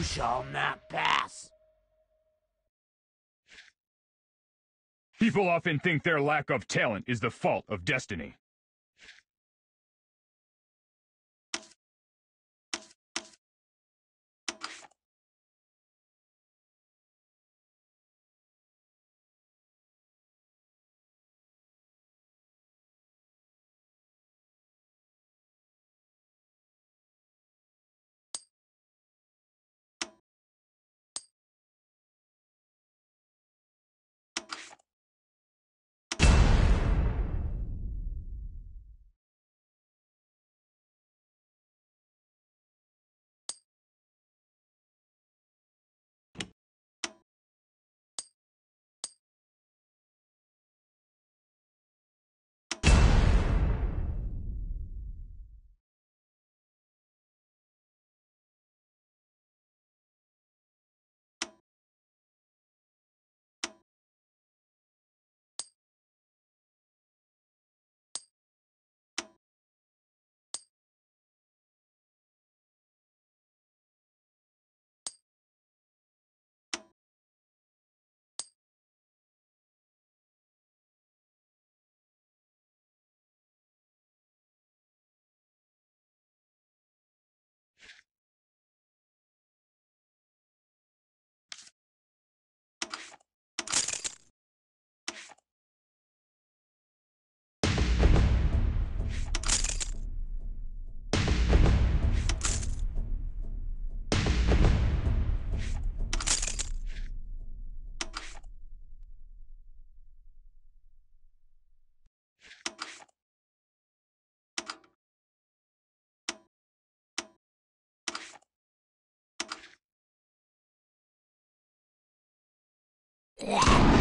You shall not pass. People often think their lack of talent is the fault of destiny. Yeah.